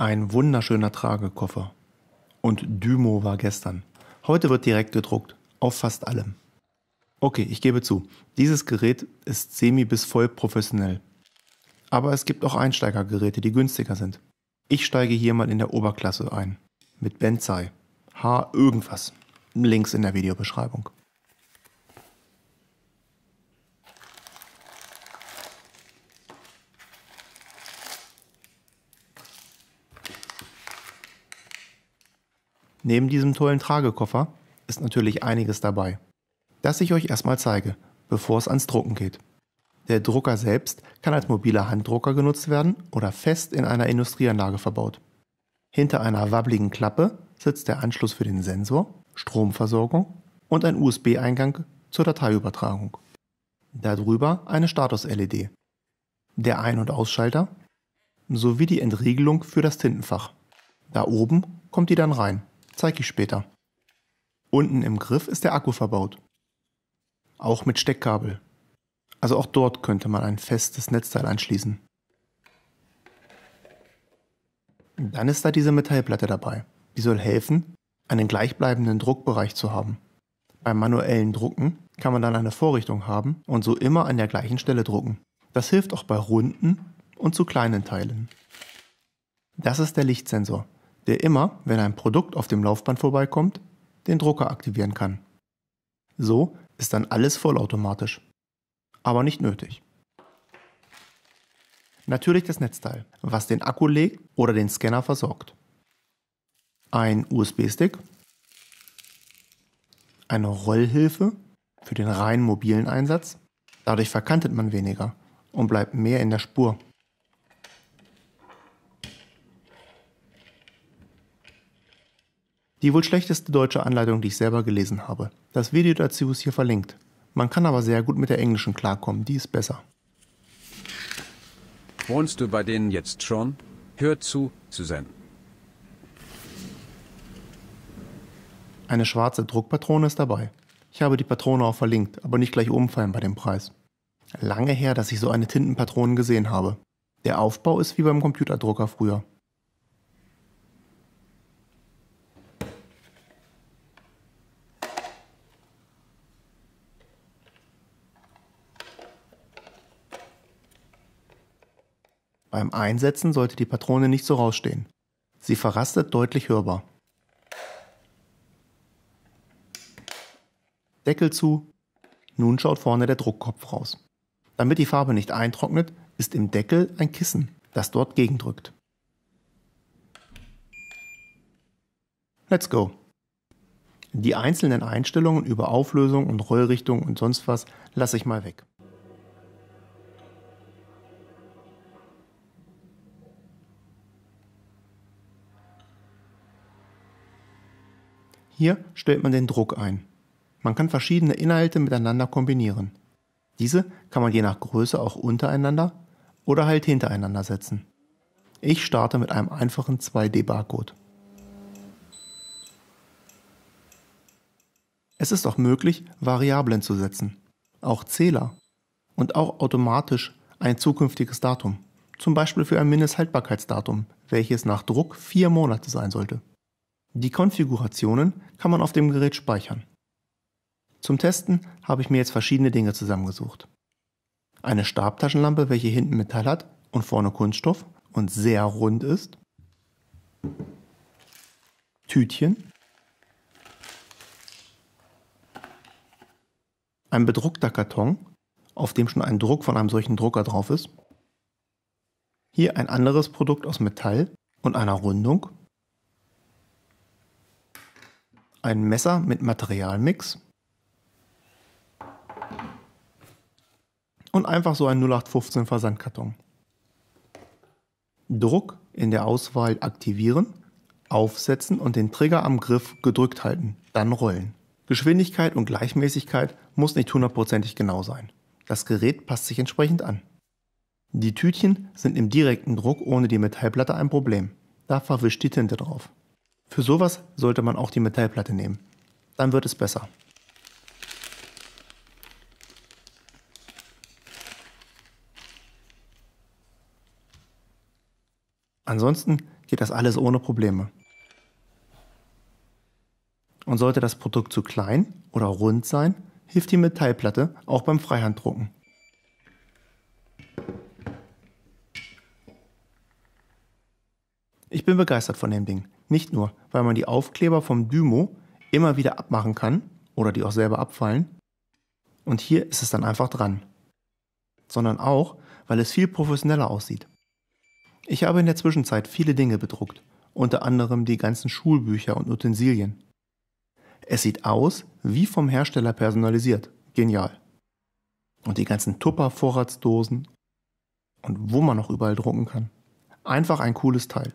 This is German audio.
Ein wunderschöner Tragekoffer. Und Dymo war gestern. Heute wird direkt gedruckt. Auf fast allem. Okay, ich gebe zu, dieses Gerät ist semi bis voll professionell. Aber es gibt auch Einsteigergeräte, die günstiger sind. Ich steige hier mal in der Oberklasse ein. Mit Benzai. H irgendwas. Links in der Videobeschreibung. Neben diesem tollen Tragekoffer ist natürlich einiges dabei, das ich euch erstmal zeige, bevor es ans Drucken geht. Der Drucker selbst kann als mobiler Handdrucker genutzt werden oder fest in einer Industrieanlage verbaut. Hinter einer wabbligen Klappe sitzt der Anschluss für den Sensor, Stromversorgung und ein USB-Eingang zur Dateiübertragung. Darüber eine Status-LED, der Ein- und Ausschalter sowie die Entriegelung für das Tintenfach. Da oben kommt die dann rein. Zeige ich später. Unten im Griff ist der Akku verbaut. Auch mit Steckkabel. Also auch dort könnte man ein festes Netzteil anschließen. Dann ist da diese Metallplatte dabei. Die soll helfen, einen gleichbleibenden Druckbereich zu haben. Beim manuellen Drucken kann man dann eine Vorrichtung haben und so immer an der gleichen Stelle drucken. Das hilft auch bei runden und zu kleinen Teilen. Das ist der Lichtsensor der immer, wenn ein Produkt auf dem Laufband vorbeikommt, den Drucker aktivieren kann. So ist dann alles vollautomatisch. Aber nicht nötig. Natürlich das Netzteil, was den Akku legt oder den Scanner versorgt. Ein USB-Stick, eine Rollhilfe für den rein mobilen Einsatz. Dadurch verkantet man weniger und bleibt mehr in der Spur. Die wohl schlechteste deutsche Anleitung, die ich selber gelesen habe. Das Video dazu ist hier verlinkt. Man kann aber sehr gut mit der englischen klarkommen, die ist besser. Wohnst du bei denen jetzt schon? Hör zu, Suzanne. Eine schwarze Druckpatrone ist dabei. Ich habe die Patrone auch verlinkt, aber nicht gleich umfallen bei dem Preis. Lange her, dass ich so eine Tintenpatrone gesehen habe. Der Aufbau ist wie beim Computerdrucker früher. Beim Einsetzen sollte die Patrone nicht so rausstehen. Sie verrastet deutlich hörbar. Deckel zu. Nun schaut vorne der Druckkopf raus. Damit die Farbe nicht eintrocknet, ist im Deckel ein Kissen, das dort gegendrückt. Let's go. Die einzelnen Einstellungen über Auflösung und Rollrichtung und sonst was lasse ich mal weg. Hier stellt man den Druck ein. Man kann verschiedene Inhalte miteinander kombinieren. Diese kann man je nach Größe auch untereinander oder halt hintereinander setzen. Ich starte mit einem einfachen 2D-Barcode. Es ist auch möglich, Variablen zu setzen, auch Zähler und auch automatisch ein zukünftiges Datum, zum Beispiel für ein Mindesthaltbarkeitsdatum, welches nach Druck vier Monate sein sollte. Die Konfigurationen kann man auf dem Gerät speichern. Zum Testen habe ich mir jetzt verschiedene Dinge zusammengesucht. Eine Stabtaschenlampe, welche hinten Metall hat und vorne Kunststoff und sehr rund ist. Tütchen. Ein bedruckter Karton, auf dem schon ein Druck von einem solchen Drucker drauf ist. Hier ein anderes Produkt aus Metall und einer Rundung ein Messer mit Materialmix und einfach so ein 0815 Versandkarton. Druck in der Auswahl aktivieren, aufsetzen und den Trigger am Griff gedrückt halten, dann rollen. Geschwindigkeit und Gleichmäßigkeit muss nicht hundertprozentig genau sein. Das Gerät passt sich entsprechend an. Die Tütchen sind im direkten Druck ohne die Metallplatte ein Problem. Da verwischt die Tinte drauf. Für sowas sollte man auch die Metallplatte nehmen. Dann wird es besser. Ansonsten geht das alles ohne Probleme. Und sollte das Produkt zu klein oder rund sein, hilft die Metallplatte auch beim Freihanddrucken. Ich bin begeistert von dem Ding. Nicht nur, weil man die Aufkleber vom Dymo immer wieder abmachen kann oder die auch selber abfallen. Und hier ist es dann einfach dran. Sondern auch, weil es viel professioneller aussieht. Ich habe in der Zwischenzeit viele Dinge bedruckt, unter anderem die ganzen Schulbücher und Utensilien. Es sieht aus wie vom Hersteller personalisiert. Genial. Und die ganzen Tupper-Vorratsdosen und wo man noch überall drucken kann. Einfach ein cooles Teil.